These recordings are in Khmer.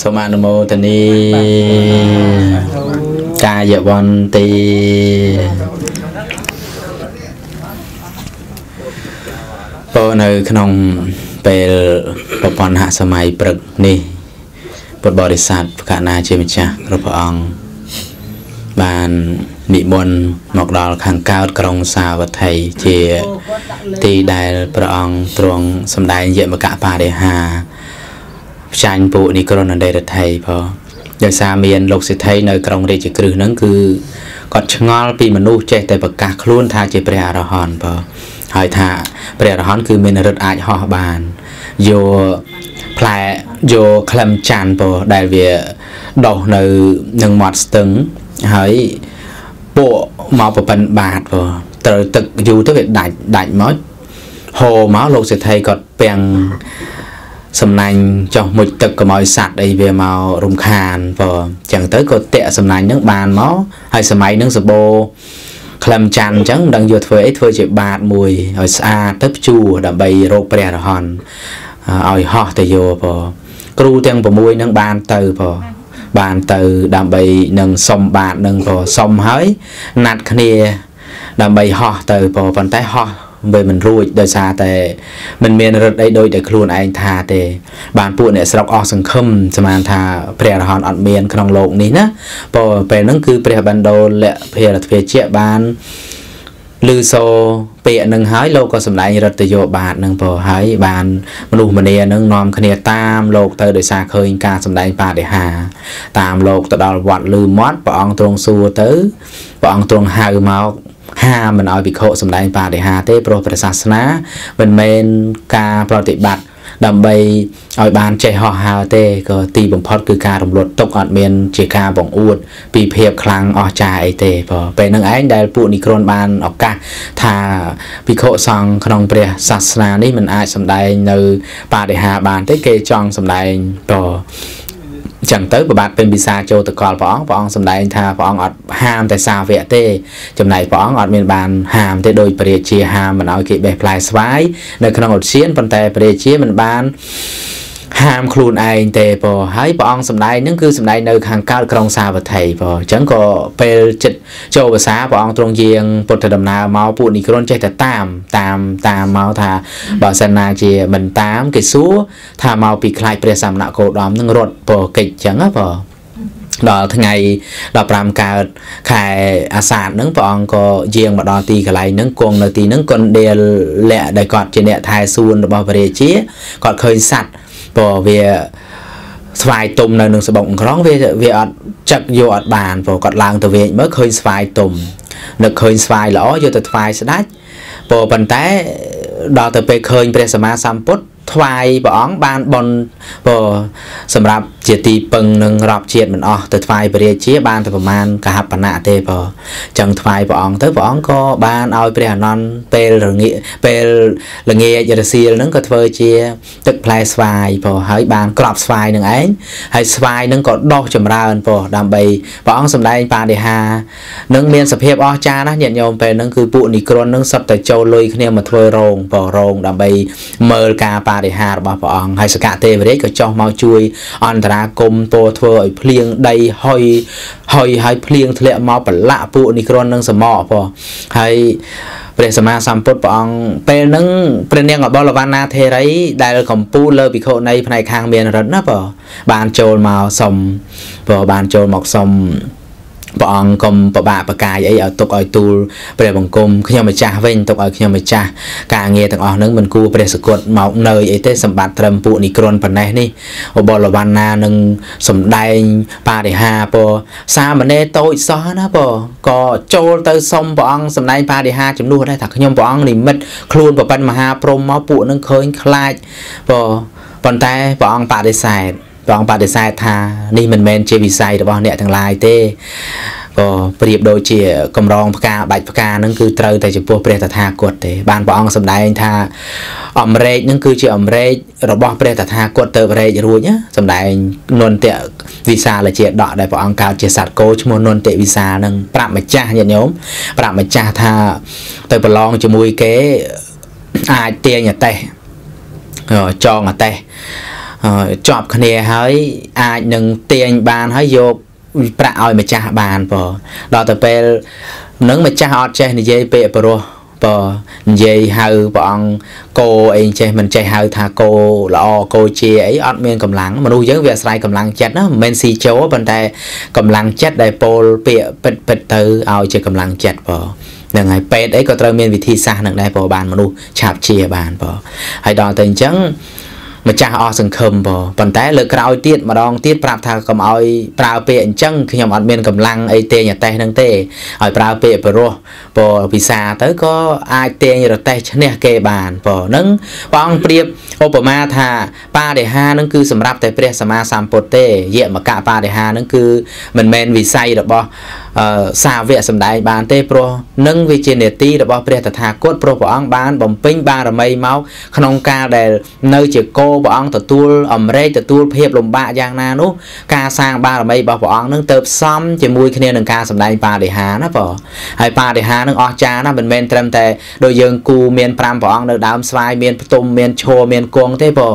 សូមអនុមោទនីកាយវន្ទីពោនៅក្នុងពេលប្រព័ន្ធហសម័យព្រឹកនេះពុទ្ធបរិស័ទប្រកាសណាជាម្ចាស់គ្រប់ព្រះអង្គបាននិមន្តមកដល់ខាងកើតក្រុងសាវត្ថីជាទីដែលព្រះអង្គទ្រង់សម្ដែងយមកៈបរិហា ផ្ចាញ់ពួកនិក្រណដេរដ្ឋីផងដោយសារមានលោកសិទ្ធិនៅក្រុងរាជក្រឹសហ្នឹងគឺគាត់ឆ្ងល់ពីមនុស្សចេះតែប្រកាសខ្លួនថាជាព្រះអរហន្តបងហើយថាព្រះអរហន្តគឺមានរិទ្ធអាចហោះបានយកផ្លែយកក្លឹមច័ន្ទបងដែលវាដុះនៅនឹងមាត់ស្ទឹងហើយពួកមកប្រពន្ធបាតបងត្រូវទឹកយូរទៅវាដាច់ដាច់មកហូរមកលោកសេដ្ឋីគាត់ពាំង សំណាញ់ចុះមុជទឹកកុំឲ្យសัตว์អីវាមករំខានបើអញ្ចឹងទៅក៏តាក់សំណាញ់ហ្នឹងបានមកហើយសម័យហ្នឹងសបោក្លឹមច័ន្ទអញ្ចឹងមិនដឹងយកធ្វើអីធ្វើជាបាតមួយឲ្យស្អាតទៅភ្ជួរដើម្បីរកព្រះរហន្តឲ្យហោះទៅយកបើគ្រូទាំង6ហ្នឹងបានទៅបើបានទៅដើម្បីនឹងសុំបាតនឹងក៏សុំហើយណាត់គ្នាដើម្បីហោះទៅប៉ុន្តែហោះ វាមិនរួចដោយសារតែមិនមានរឹតអីដូចតែខ្លួនឯងថាទេ បានពួកអ្នកស្រុកអស់សង្ឃឹមស្មានថាព្រះអរហន្តអត់មានក្នុងโลกនេះណាព្រោះពេលហ្នឹងគឺព្រះបណ្ដោលៈភិរទ្វេជាបានឮសូពាក្យនឹងហើយលោកក៏សម្ដែងរដ្ឋយោបាតនឹងពោហើយបានមនុស្សម្នានឹងនាំគ្នាតាមលោកទៅដោយសារឃើញការសម្ដែងបដិហាតាមលោកទៅដល់វត្តលឺមាត់ព្រះអង្គទ្រង់សួរទៅព្រះអង្គទ្រង់ហៅមក ហាមិនឲ្យភិក្ខុសំដែងបដិហាទេព្រោះព្រះសាសនាមិនមែនការប្រតិបត្តិដើម្បីឲ្យបានចេះហោះហើរទេក៏ទីបំផុតគឺការរំលត់ទុកអត់មានជាការបង្អួត ពីភាពខ្លាំងអស្ចារ្យអីទេព្រោះពេលនឹងឯងដែលពួកនិក្រនបានឱកាសថាភិក្ខុសង្ឃក្នុងព្រះសាសនានេះមិនអាចសម្ដែងនៅបដិហាបានទេគេចង់សម្ដែងព្រោះ ចឹងទៅប្របាទពេញពិសាចូលទៅកលព្រះអង្គព្រះអង្គសម្ដែងថាព្រះអង្គអត់ហាមតែសាវកទេចំណែកព្រះអង្គអត់មានបានហាមទេដោយព្រះរាជាហាមមិនឲ្យគេបេះផ្លែស្វាយនៅក្នុងឧទ្យានប៉ុន្តែព្រះរាជាមិនបាន ហាមខ្លួនឯងទេបងហើយព្រះអង្គសម្ដែងហ្នឹងគឺសម្ដែងនៅខាងកើតក្រុងសាវត្ថីបងអញ្ចឹងក៏ពេលចិត្តចូលភាសាព្រះអង្គទ្រង់យាងពុទ្ធដំណើរមកពួកនិក្រនចេះតែតាមតាមតាមមកថាបើសិនណាជាមិនតាមគេសួរថាមកពីខ្លាចព្រះសមណគោតមនឹងរត់ពកិច្ចអញ្ចឹងណាបងដល់ថ្ងៃ15កើតខែអាសាឍហ្នឹងព្រះអង្គក៏យាងមកដល់ទីកន្លែងហ្នឹងគង់នៅទីហ្នឹងកុនដេលលៈដែលគាត់ជាអ្នកថែសួនរបស់ព្រះរាជាគាត់ឃើញសัตว์ ព្រោះវាស្វាយទុំនៅនឹងសបុកក្រុងវាវាអត់ចឹកយកអត់បានព្រោះគាត់ឡើងទៅវិញមើលឃើញស្វាយទុំនឹកឃើញស្វាយល្អយកទៅថ្វាយស្ដាច់ព្រោះប៉ុន្តែដល់ទៅពេលឃើញព្រះសម្មាសម្ពុទ្ធថ្វាយព្រះអង្គបានបនព្រោះសម្រាប់ជាទីពឹងនឹងរាប់ជាតិមិនអស់ទៅថ្វាយព្រះរាជាបានតែប្រមាណកហបណៈទេព្រោះចឹងថ្វាយព្រះអង្គទៅព្រះអង្គក៏បានឲ្យព្រះអនន្តពេលរងាពេលល្ងាចរសៀលហ្នឹងក៏ធ្វើជា ទឹកផ្លែស្វាយព្រោះហើយបានក្របស្វាយនឹងឯងហើយស្វាយហ្នឹងក៏ដុះចម្រើនព្រោះដើម្បីព្រះអង្គសម្ដែងបដិហានឹងមានសភាពអស្ចារ្យណាស់ញាតិញោមពេលហ្នឹងគឺពួកនិក្រនហ្នឹងសុទ្ធតែចូលលុយគ្នាមកធ្វើរោងព្រោះរោងដើម្បីមើលការបដិហារបស់ព្រះអង្គហើយសកទេវរាជក៏ចុះមកជួយអន្តរាគមពោធ្វើឲ្យភ្លៀងដីហុយហុយហើយភ្លៀងធ្លាក់មកប្រឡាក់ពួកនេះគ្រាន់នឹងសមអពោហើយព្រះសម្មាសម្ពុទ្ធព្រះអង្គពេលហ្នឹងព្រះនាងអបលវណ្ណាធេរី ដែលកំពូលលើភិក្ខុនៃផ្នែកខាងមានរិទ្ធណាបើបានចូលមកសុំបើបានចូលមកសុំ ព្រះអង្គកុំប្របាក់ប្រកាយអីឲ្យទុកឲ្យទូលព្រះបង្គំខ្ញុំម្ចាស់វិញទុកឲ្យខ្ញុំម្ចាស់ការងារទាំងអស់ហ្នឹងមិនគួរព្រះសគុតមកនៅអីទេសម្បត្តិត្រឹមពួកនិក្រនប៉ុណ្ណេះនេះអបលវណ្ណានឹងសំដែងបរិហាពសាមណេរតូចសោះណាពក៏ចូលទៅសុំព្រះអង្គសំដែងបរិហាជំនួសដែរថាខ្ញុំព្រះអង្គនិមិត្តខ្លួនប្រពន្ធមហាព្រំមកពួកនឹងឃើញខ្លាចពប៉ុន្តែព្រះអង្គបដិសេធ ព្រះអង្គបដិសេធថានេះមិនមែនជាវិស័យរបស់អ្នកទាំងឡាយទេក៏ប្រៀបដូចជាកំរងផ្កាបាច់ផ្កានឹងគឺត្រូវតែចំពោះព្រះតថាគតទេបានព្រះអង្គសម្ដែងថាអមរេចនឹងគឺជាអមរេចរបស់ព្រះតថាគតទៅរេចរួចណាសម្ដែងនន្ទៈវិសាលជាដកដែលព្រះអង្គកើតជាសត្វគោឈ្មោះនន្ទៈវិសាលនឹងប្រាប់ម្ចាស់ញាតិញោមប្រាប់ម្ចាស់ថាទៅប្រឡងជាមួយគេអាចទាញអតេះចងអតេះ ជាប់គ្នាហើយអាចនឹងទាញបានហើយយកប្រាក់ឲ្យម្ចាស់បានបើដល់ទៅពេលនឹងម្ចាស់អត់ចេះនិយាយពាក្យប្រុសបើនិយាយហៅព្រះអង្គគោអីចេះមិនចេះហៅថាគោល្អគោជាអីអត់មានកម្លាំងមនុស្សយើងវាអាស្រ័យកម្លាំងចិត្តណាមិនមែនស៊ីចូលប៉ុន្តែកម្លាំងចិត្តដែលពោលពាក្យពិតពិតទៅឲ្យជាកម្លាំងចិត្តបើហ្នឹងហើយពេទ្យអីក៏ត្រូវមានវិធីសាស្ត្រនឹងដែរបើបានមនុស្សឆាប់ជាបានបើហើយដល់ទៅអញ្ចឹង ម្ចាស់អស់សង្ឃឹមបងប៉ុន្តែលើក្រោយទៀតម្ដងទៀតប្រាប់ថាកុំឲ្យប្រើពាក្យអញ្ចឹងខ្ញុំអត់មានកម្លាំងអីទេញរតេះនឹងទេឲ្យប្រើពាក្យបរោះព្រោះពិសាទៅក៏អាចទាញរតេះឈ្នះគេបានព្រោះនឹងព្រះអង្គប្រៀបឧបមាថាបរិហានឹងគឺសម្រាប់តែព្រះសម្មាសម្ពុទ្ធទេយមកៈបរិហានឹងគឺមិនមែនវិស័យរបស់ សាវកសំដែងបានទេព្រោះនឹងវាជានេតិរបស់ព្រះតថាគតព្រោះព្រះអង្គបានបំពេញបារមីមកក្នុងការដែលនៅជាគោព្រះអង្គទទួលអមរេចទទួលភាពលំបាកយ៉ាងណានោះការសាងបារមីរបស់ព្រះអង្គនឹងទៅផ្សំជាមួយគ្នានឹងការសម្ដែងបរិហាណាបងហើយបរិហានឹងអស្ចារ្យណាមិនមែនត្រឹមតែដូចយើងគូមាន5ព្រះអង្គនៅដើមស្វាយមានផ្ទុំមានឈរមានគង់ទេបង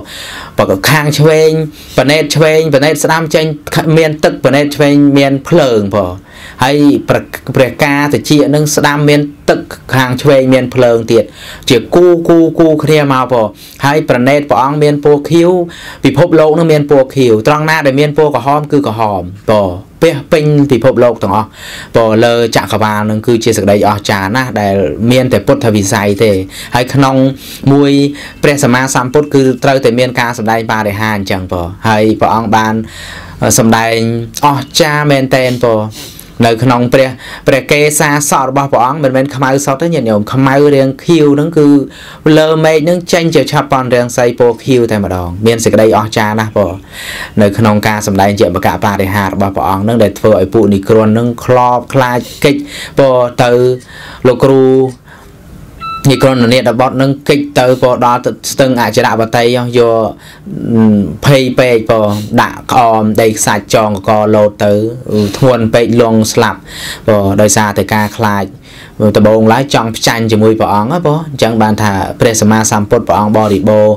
បើខាងឆ្វេងបណេតឆ្វេងបណេតស្ដាំចេញមានទឹកបណេតឆ្វេងមានភ្លើងបង ហើយព្រះការតិចនឹងស្ដាំមានទឹកខាងឆ្វេងមានភ្លើងទៀតជាគូគូគូគ្នាមកពោហើយប្រណេតព្រះអង្គមានពណ៌ខៀវពិភពលោកនឹងមានពណ៌ខៀវត្រង់ណាដែលមានពណ៌ក្រហមគឺក្រហមពោពាសពេញពិភពលោកទាំងអស់ព្រោះលើចក្រវាលនឹងគឺជាសក្តីអស្ចារ្យណាស់ដែលមានតែពុទ្ធវិស័យទេហើយក្នុងមួយព្រះសម្មាសម្ពុទ្ធគឺត្រូវតែមានការសម្ដែងបរិហាអញ្ចឹងព្រោះហើយព្រះអង្គបានសម្ដែងអស្ចារ្យមែនតែនព្រោះ នៅក្នុងព្រះព្រះកេសាសក់របស់ព្រះអង្គមិនមែនខ្មៅសុទ្ធទេញាតិញោមខ្មៅរាងខៀវហ្នឹងគឺលើមេឃហ្នឹងចេញជាឆាប់ប៉ុនរាងសីពណ៌ខៀវតែម្ដងមានសេចក្តីអស្ចារ្យណាស់បងនៅក្នុងការសម្ដែងជាបកបរិហាររបស់ព្រះអង្គហ្នឹងដែលធ្វើឲ្យពួកនិក្រនហ្នឹងខ្លោបខ្លាចកិច្ចពទៅលោកគ្រូ និក្រណនីតបតនឹងកិច្ចទៅពដល់ស្ទឹងអចរបតីយកភ័យពេកពដាក់ក្អមដីខ្សាច់ចងកកលោតទៅធ្ងន់ពេកលងស្លាប់ពដោយសារតែការខ្លាចដំបងឡើយចង់ផ្ចាញ់ជាមួយព្រះអង្គណាបងអញ្ចឹងបានថាព្រះសម្មាសម្ពុទ្ធព្រះអង្គបរិបូរ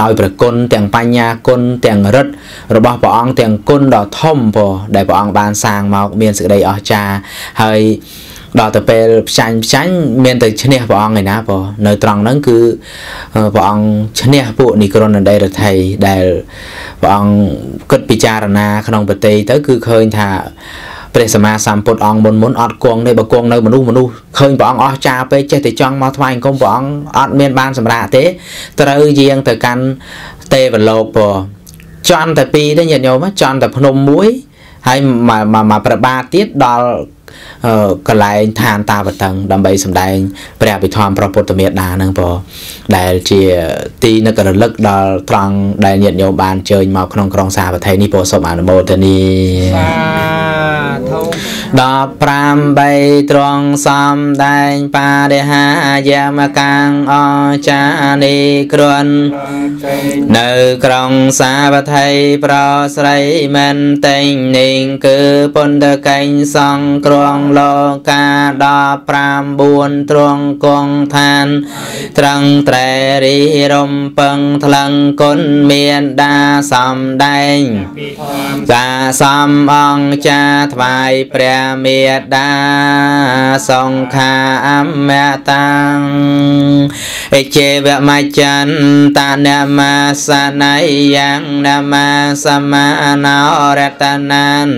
ដោយប្រគុណទាំងបញ្ញាគុណទាំងរិទ្ធរបស់ព្រះអង្គទាំងគុណដ៏ធំបងដែលព្រះអង្គបានសាងមកមានសេចក្តីអស្ចារ្យហើយ ដល់ទៅពេលផ្ចាញ់ផ្ចាញ់មានតែឈ្នះព្រះអង្គឯណាបងនៅត្រង់ហ្នឹងគឺព្រះអង្គឈ្នះពួកនិក្រណដេរដ្ឋីដែលព្រះអង្គគិតពិចារណា ក្នុងប្រតិទៅគឺឃើញថាព្រះសម្មាសម្ពុទ្ធអង្គមុនមុនអត់គង់ទេបើគង់នៅមនុស្សមនុស្សឃើញព្រះអង្គអស់ចាពេកចេះតែចង់មកថ្វាយអង្គមព្រះអង្គអត់មានបានសម្រាប់ទេ ត្រូវយាងទៅកាន់ទេវលោកពចន់តែពីរទេញាតិញោមចន់តែភ្នំមួយហើយមកមកប្របាទទៀតដល់ កន្លែងឋានតាវតឹងដើម្បីសម្ដែងព្រះអភិធម្មព្រះពុទ្ធមេត្តាហ្នឹងបងដែលជាទីនឹករលឹកដល់ត្រង់ដែលញាតិញោមបានជើញមកក្នុងក្រុងសាវត្ថីនេះពោសូមអនុមោទនីសាធុ15បីត្រង់សំដែងបរិហាយាមកੰអចានីគ្រុននៅក្រុងសាវត្ថីប្រស្រីមិនតែងនាងគឺពុនតកេញសង្គ្រងលោកាដល់9ទ្រង់គង់ឋាន ត្រឹងត្រែរីរំពឹងថ្លឹងគុណមានដាសំដែងសាសំអង្គចាថ្វាយព្រះមេត្តាសង្ខាអមតាំងអិជេវមច្ចន្តនមាសណៃយ៉ាងនមាសមាណោរតនាន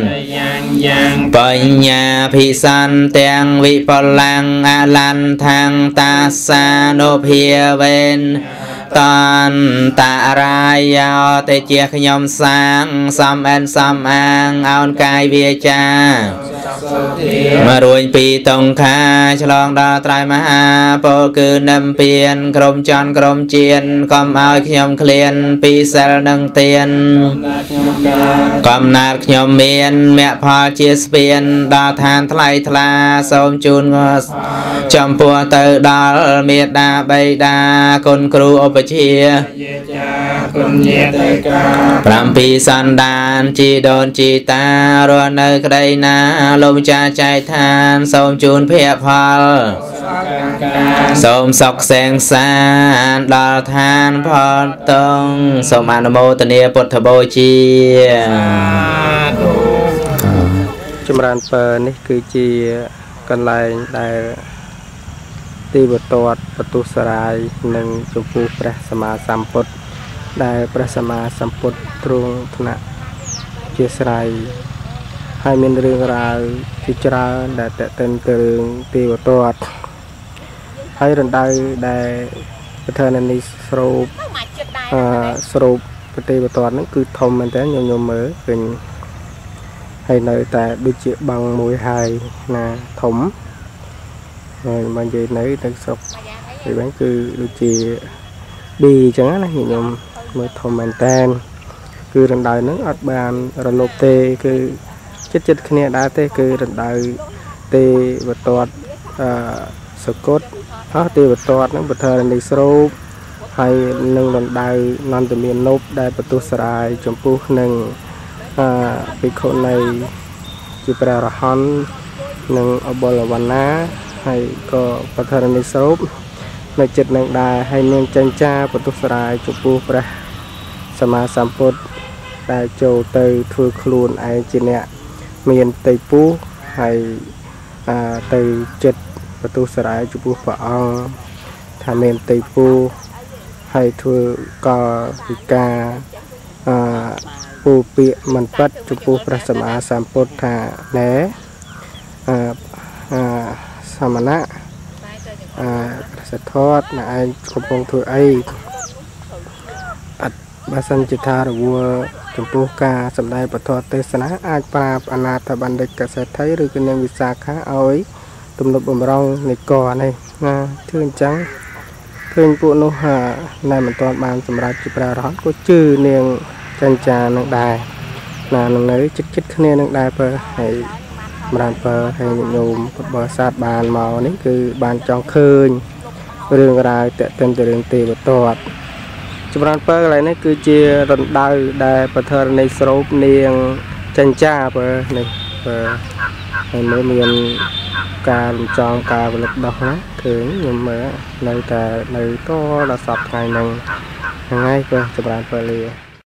បញ្ញាភិសន្ទាំងវិបលាំងអលន្ថាំងតាសានុភាវេន តានតារាយោទេជាខ្ញុំសាងសំអិនសំអាងអោនកាយវាចាមករួញពីតុងខាឆ្លងដល់ត្រៃមហាពលគឺនឹមពៀនក្រុមច័ន្ទក្រុមជៀនកុំឲ្យខ្ញុំឃ្លានពីសិលនឹងទៀនកំណត់ខ្ញុំមានមគ្គផលជាស្ពានដល់ឋានថ្លៃថ្លាសូមជូនចំពោះទៅដល់មេដាបៃតាគុណគ្រូឧបជាគុណញាតិកា7សន្តានជីដូនជីតារស់នៅក្តីណាលោកម្ចាស់ចែកឋាន សូមជូនភ័យផលសូមសុខសែងសានដល់ឋានផលតងសូមអនុមោទនាពុទ្ធបូជាធុចម្រើនពើនេះគឺជាកន្លែងដែល ទីវត្តតបទុសរាយនិងចំពោះព្រះសម្មាសម្ពុទ្ធដែលព្រះសម្មាសម្ពុទ្ធទ្រង់ថ្នាក់ជាស្រ័យហើយមានរឿងរ៉ាវជាច្រើនដែលតេតិនទៅរឿងទីវត្តតហើយរណ្ដៅដែលប្រធាននេះស្រូបអឺស្រូបប្រទេសវត្តតហ្នឹងគឺធំមែនតើញញោមមើលឃើញហើយនៅតែដូចជាបឹងមួយហើយណាធំ ហើយមកនិយាយនៅទៅស្រុកហើយវិញគឺដូចជាប៊ីអញ្ចឹងណាញាតិញោមមើលធំមែនតែនគឺរណ្ដៅហ្នឹងអត់បានរលប់ទេគឺចិត្តចិត្តគ្នាដែរទេគឺរណ្ដៅទេវត្តតអឺសកុតអស់ទេវត្តតហ្នឹងបធរនីស្រូបហើយនឹងរណ្ដៅនន្តមាននប់ដែលបទុសរាយចំពោះនឹងអឺភិក្ខុនៃជាព្រះរហន្តនិងអបុលវណ្ណា ហើយក៏បឋរនិសោបនៅចិត្តនឹងដែរហើយមានចិញ្ចាបទុសរាយចំពោះព្រះសម្មាសម្ពុទ្ធដែលចូលទៅធ្វើខ្លួនឯងជាអ្នកមានតីពុះហើយអឺទៅចិត្តបទុសរាយចំពោះព្រះអង្គថាមានតីពុះហើយធ្វើកលវិការអឺពូពាកមិនប៉ិតចំពោះព្រះសម្មាសម្ពុទ្ធថាណែអឺអឺ សមណៈអឺព្រះសទ្ធតណែឯងកំពុងធ្វើអីអត់បើសិនជាថារវល់ចំពោះការសម្ដែងពធទេសនាអាចប្រាប់អនាថបណ្ឌិតកសិទ្ធិឬក៏នាងវិសាខាឲ្យទំនុកបំរុងនៃកនេះណាធ្វើអញ្ចឹងឃើញពួកនោះហាណែមិនទាន់បានសម្រាប់ជាប្រារហន្តក៏ជឿនាងចិញ្ចានឹងដែរណានឹងនៅចិត្តចិត្តគ្នានឹងដែរបើហើយ សម្រាប់បើហើយញាតិញោមពុទ្ធបរិស័ទបានមកនេះគឺបានចង់ឃើញរឿងរ៉ាវតេតិនទៅរឿងទេវទត្តចម្រើនបើកន្លែងនេះគឺជារណ្ដៅដែលប្រធរនៃស្រូបនាងចិញ្ចាបើនេះបើហើយមើលមានការរំចងការផលិតដោះណាឃើញខ្ញុំមើលនៅតែនៅតដល់សពថ្ងៃហ្នឹងហ្នឹងហើយបើចម្រើនបើលា